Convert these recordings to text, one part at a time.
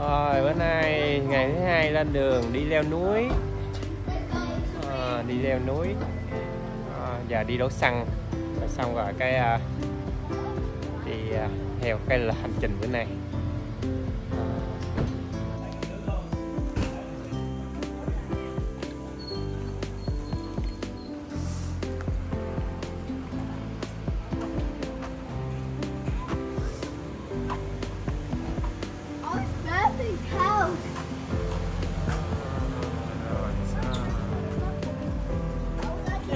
Rồi bữa nay ngày thứ hai lên đường đi leo núi. À, Đi leo núi. À, Giờ đi đổ xăng. Rồi Xong rồi cái à, thì à, theo cái là hành trình bữa nay.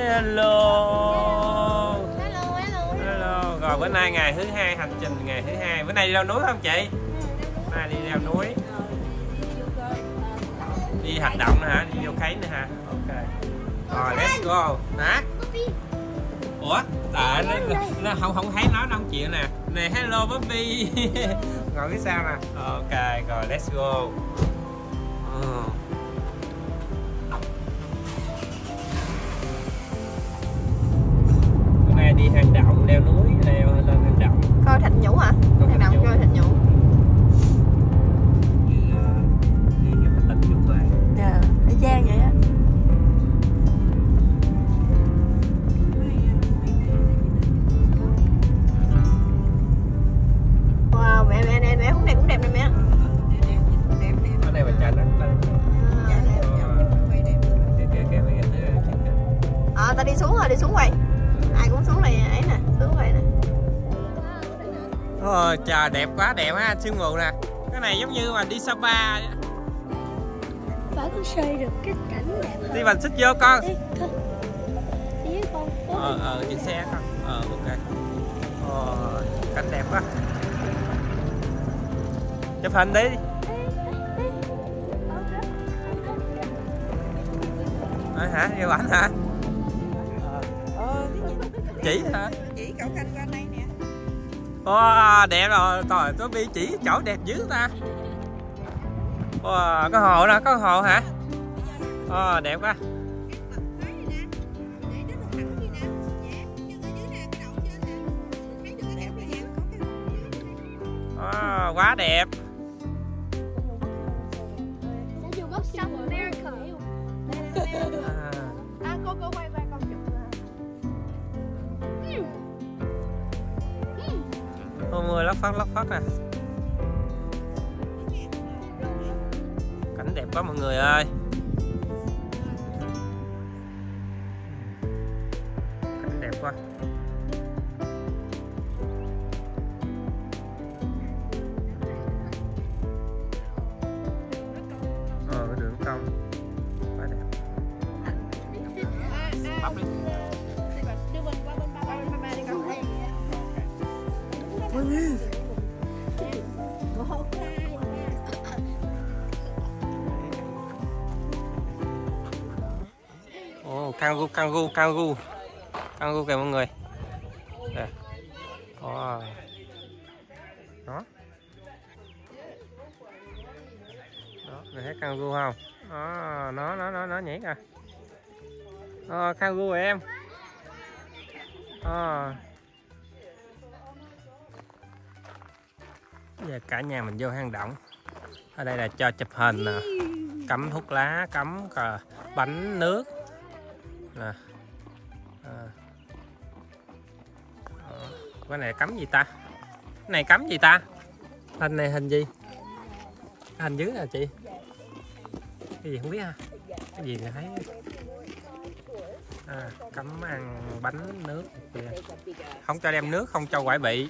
Hello. Hello, hello. Hello. Rồi bữa nay ngày thứ hai hành trình ngày thứ hai. Bữa nay đi leo núi không chị? Bữa nay đi leo núi. Đi hành động nữa hả? Đi vô cấy nữa hả? Ok. Rồi let's go. Hả? Ủa? À, nó, nó không không thấy nó không chịu nè. Nè hello Bobby. Ngồi phía sau nè. Ok rồi let's go đi hang động leo núi leo Trời đẹp quá đẹp ha sương mù nè. Cái này giống như mà đi Sapa. Phải có xoay được cái cảnh đẹp hơn. đi bằng xích vô con Đi, con. Đi với con. ờ ờ trên xe con ờ ok. Ôi, cảnh đẹp quá. Chụp hình đi. À, hả? Yêu ảnh hả? Chỉ hả? Chỉ cậu canh qua đây nè Wow, đẹp rồi, trời tôi bị chỉ chỗ đẹp dữ ta. Wow, có hồ nè, có hồ hả? Wow, đẹp quá. Wow, quá đẹp. Phát lóc phát nè Cảnh đẹp quá mọi người ơi. Kangaroo kangaroo kangaroo kangaroo kìa mọi người Đây. Wow. Đó Đó, mình thấy kangaroo không? Đó, nó, nó, nó, nó nhảy kìa ờ, à, kangaroo của em à. Giờ cả nhà mình vô hang động Ở đây là cho chụp hình Cắm thuốc lá, cắm bánh nước nè à. Đó. cái này cắm gì ta cái này cắm gì ta hình này hình gì hình dưới nè chị cái gì không biết ha cái gì thấy à, cắm ăn bánh nước kìa. không cho đem nước không cho quải bị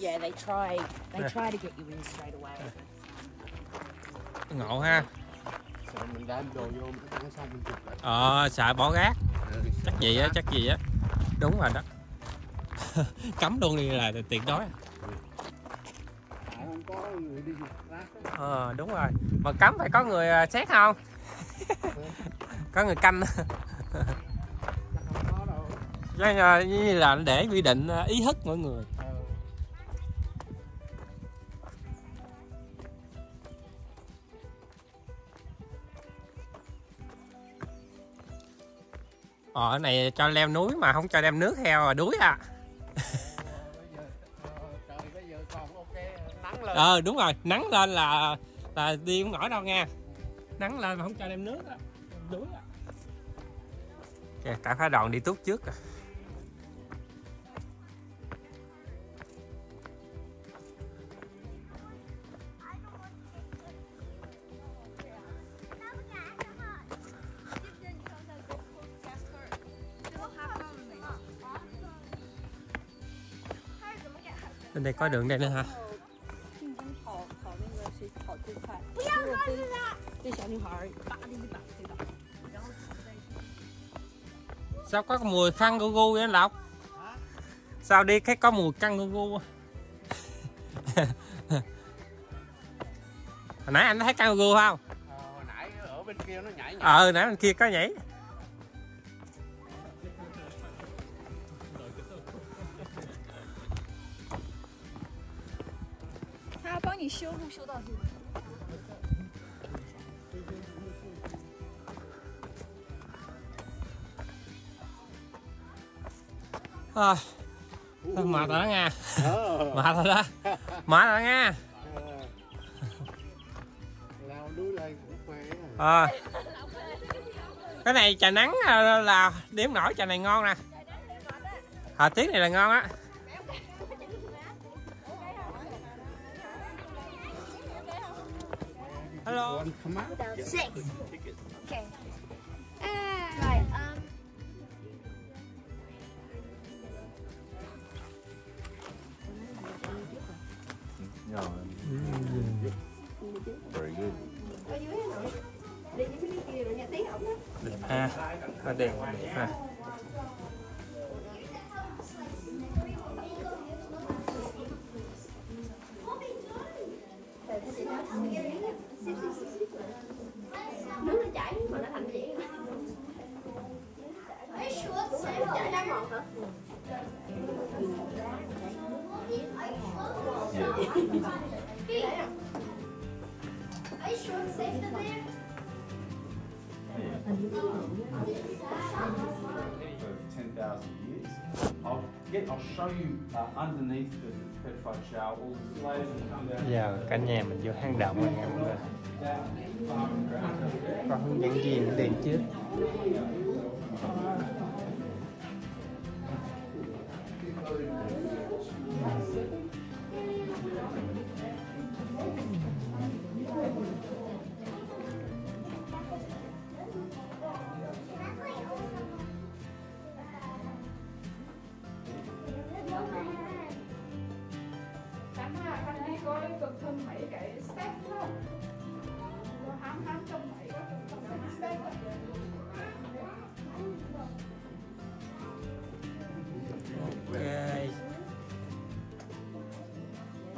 Yeah, they try. They Yeah. try to get you in straight away. ngộ ha mình đem đồ vô mình ăn xong mình chụp lại ờ sợ bỏ rác Ừ. chắc gì á chắc gì á. Đúng rồi đó. Cấm luôn đi là tiện đói tại không ờ đúng rồi. Mà cấm phải có người à, xét không? Có người canh. Chắc không có đâu Chứ, à, như là để quy định à, ý thức mọi người. Ờ, ở này cho leo núi mà không cho đem nước theo là đuối à. Ờ, đúng rồi nắng lên là là đi không nổi đâu nha nắng lên mà không cho đem nước á đuối à. Kìa, cả phá đoạn đi tút trước à. bên đây có đường đây nữa hả? Sao có mùi khăn gu gu vậy lộc? Sao đi cái có mùi căng gu gu hồi nãy anh thấy căng gu không? Ờ nãy ở bên kia nó nhảy, nhảy. ờ nãy bên kia có nhảy. 修路修到这里。 à, mệt rồi đó nha Ờ. mệt rồi đó mệt rồi nha Ờ. lao đuôi lên cũng khỏe à. ờ cái này trà nắng à, là điểm nổi trà này ngon nè thời tiết này là ngon á Hello One come out. Six. Okay. Ah. Right. Um. Very good. ha có đèn đẹp Are you sure it's safe in there? 10,000 years. I'll get, I'll show you uh, underneath the petrified shell, all the layers that come down. giờ cả nhà mình vô hang động rồi nha mọi người có hướng dẫn viên đi trước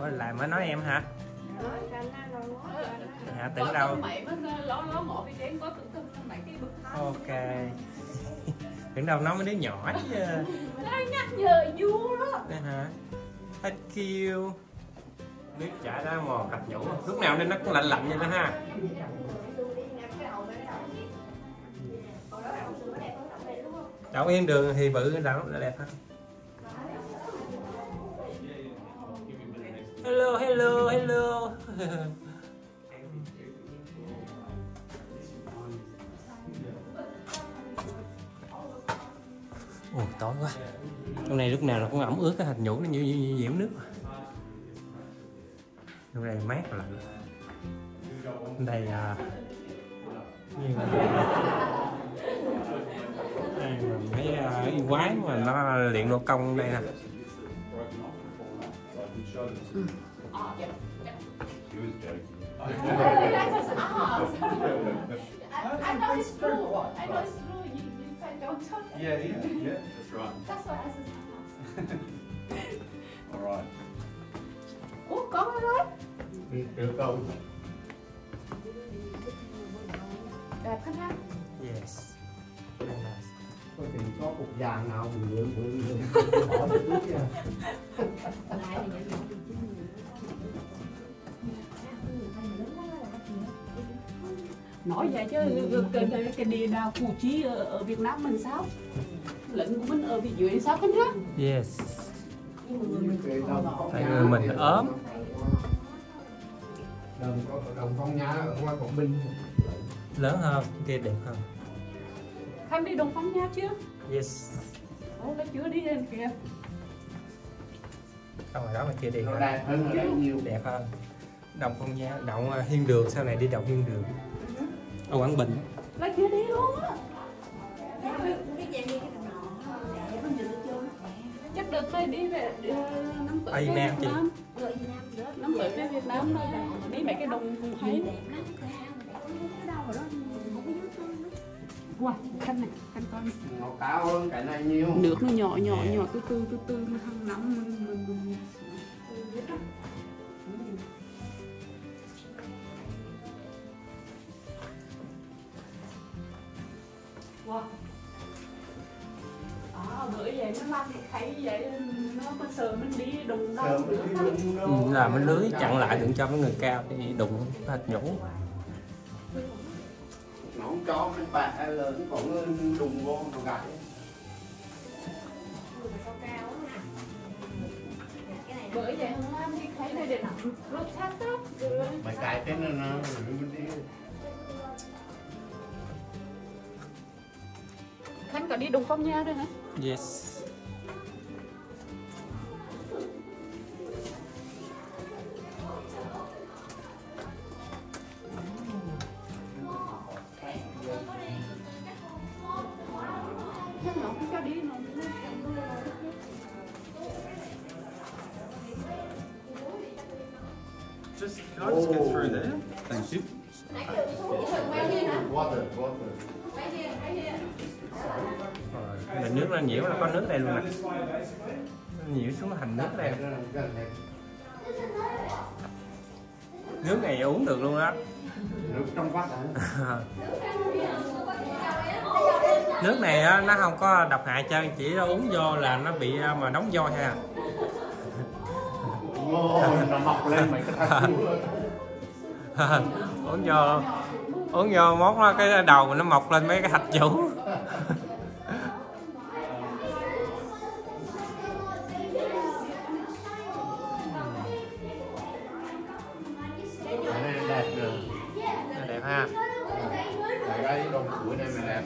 Ủa lại mới nói em hả? Hả tưởng đâu? mới ok. Tưởng đâu nói mấy đứa nhỏ chứ. Đây nhắc nhở vua đó. Đây hả? Thank you. Nước chả ra mò cạch nhũ. Lúc nào nên nó cũng lạnh lạnh vậy đó ha. Đậu yên đường thì bự đậu nó đẹp ha hello hello hello. Ồ tối quá. Hôm này lúc nào nó cũng ẩm ướt cái hạt nhũ nó như, như, như nhiễm nước hôm nay mát và lạnh đây à, như là đây là mấy à, quái mà nó luyện nô công đây nè. He was joking. I know it's true I know it's true you, you said don't it Yeah, yeah, yeah, that's right. That's why I said All right. Ủa con ơi ơi được không Đẹp Khánh ha yes. Very nice. có tìm có cục vàng nào mình lượm lượm bỏ được túi nha nói vậy chứ cái, cái, cái địa đạo Củ Chi ở, ở Việt Nam mình sao? Lệnh của mình ở phía dưới sao không nhá yes. Tại người mình ốm. Đồng đồng phong nhã ở ngoài quảng bình lớn hơn kia đẹp hơn. Khanh đi đồng phong nha chưa yes. Ồ, nó chưa đi lên kìa. Không rồi đó mà kia đẹp hơn đẹp hơn đẹp hơn. Đồng phong nha động ờ, hiên đường sau này đi động hiên đường ở quảng bình. Là chưa đi luôn á. Chắc đợt này đi về ờ, năm Ở Việt về Nam Việt chị? Nam. Năm về Việt Nam rồi đi mấy cái đồng thấy wow khanh này khanh con. Nó cao hơn cái này nhiều. Nước nó nhỏ nhỏ nhỏ từ từ từ từ nó hàng năm wow. À, bởi vậy nó làm cái khay vậy nó mà sợ mình đi đụng đâu. Mới ừ, làm cái lưới chặn lại đừng cho mấy người cao thì đụng hết nhũ nó không cho mấy bạn lớn có người đùng vô nó gãy. Bởi vậy nó làm cái khay này để làm rút sát tóc mấy cái tên là nó mình đi cả đi đồng phong nha rồi hả yes. Nước này uống được luôn đó nước trong vắt nước này á, nó không có độc hại chân chỉ uống vô là nó bị à, mà đóng voi thôi à Ngô, nó mọc lên mấy cái thằng. Uống vô uống vô mốt cái đầu nó mọc lên mấy cái thạch chủ đồng cuối này mình đẹp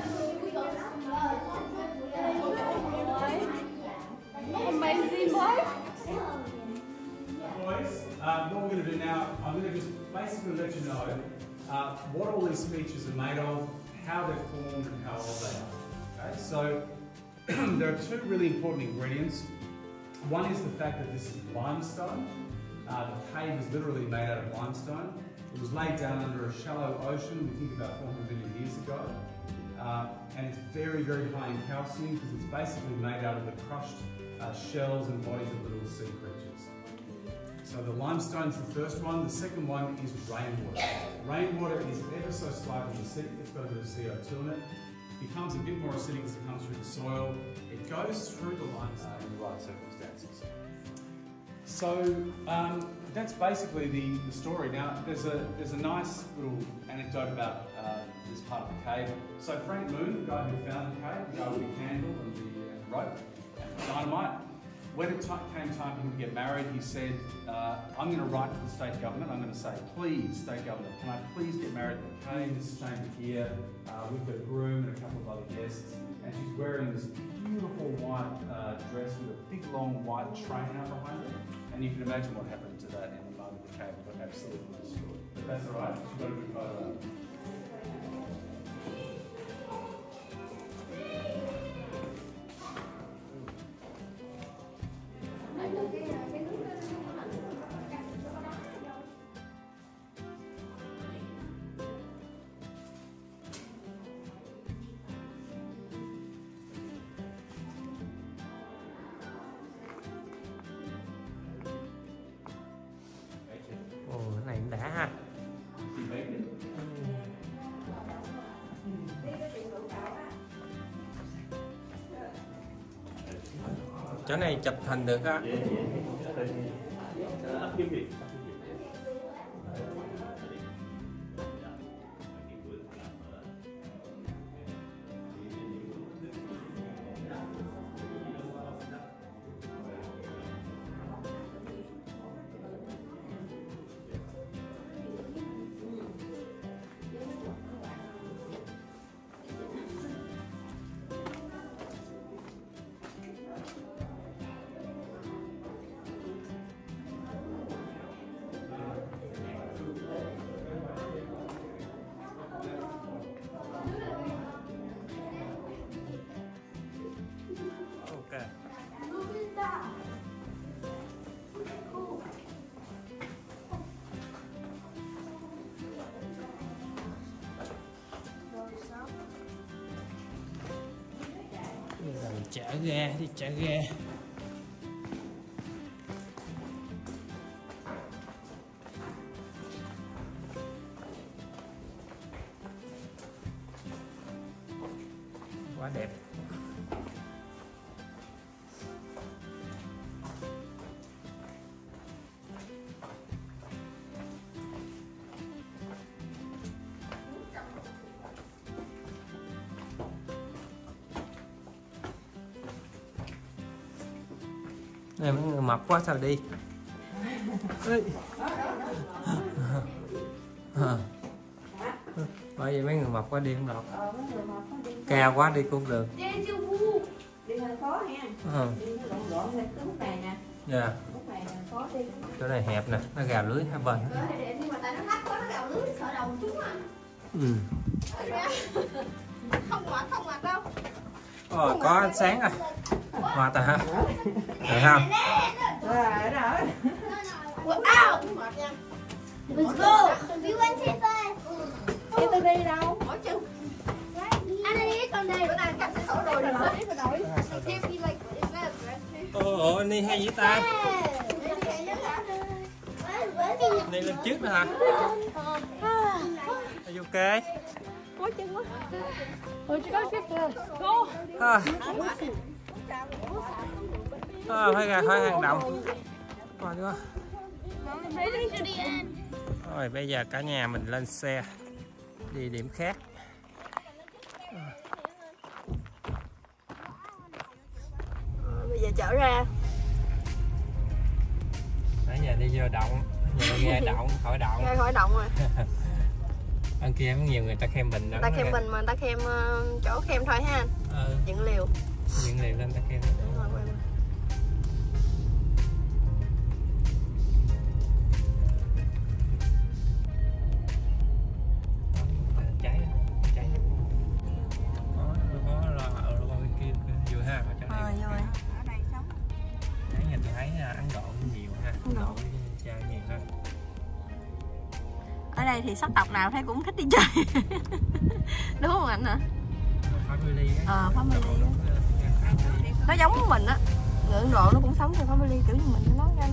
amazing boy Boys, uh, what we're going to do now, I'm going to just basically let you know uh, what all these features are made of, how they're formed, and how old they are. Okay, so there are two really important ingredients. One is the fact that this is limestone. Uh, the cave is literally made out of limestone. It was laid down under a shallow ocean, we think about 400 million years ago. Uh, and it's very, very high in calcium because it's basically made out of the crushed uh, shells and bodies of little sea creatures. So the limestone's the first one. The second one is rainwater. Rainwater is ever so slightly acidic. It's got a bit of CO2 in it. it. Becomes a bit more acidic as it comes through the soil. It goes through the limestone in the right circumstances. So um, that's basically the, the story. Now there's a there's a nice little anecdote about uh, this part of the cave. So Frank Moon, the guy who found the cave, the guy with the candle and the, the rope and the dynamite, when it came time for him to get married, he said, uh, "I'm going to write to the state government. I'm going to say, please, state government, can I please get married in the cave? This is chamber here. Uh, got a groom and a couple of other guests, and she's wearing this beautiful white uh, dress with a big long white train out behind her. And you can imagine what happened to that in the mud of the cave. It got absolutely destroyed. But that's all right. She got a good photo. Chỗ này chụp hình được á. Chở ga đi chở ga này mấy người mập quá sao đi? Bởi vì mấy người mập quá đi không được. Cao quá đi cũng được. Nha ừ. nè. Dạ. Chỗ này hẹp nè nó gào lưới hai bên. Ừ. không đâu. Ờ, có ánh sáng à hoa ta ha được không rồi rồi Wow! Let's go! You want to play? Đi đâu Anh đi con đây. bữa nay cắt sẽ sổ rồi rồi a ồ đi hay vậy ta đi lên trước nữa hả ok quá Would you go sit Go! à. À, phải ra khỏi hang động the end. rồi bây giờ cả nhà mình lên xe đi điểm khác. Bây giờ chở ra. Nãy giờ đi vô động giờ nghe động khỏi động. Ra khỏi động rồi. Bên kia có nhiều người ta khen mình đó ta khen mình mà ta khen ờ, chỗ khen thôi ha. Ừ, dựng liều những liều lên ta khen. Đúng rồi, quay mà. cháy cháy có có là ở bên kia vừa ha ở chỗ Ờ, nhiều ha ở đây thì sắc tộc nào thấy cũng thích đi chơi. Đúng không anh hả family á Ờ, family nó giống mình á. Người Ấn Độ nó cũng sống theo family kiểu như mình, nó nói anh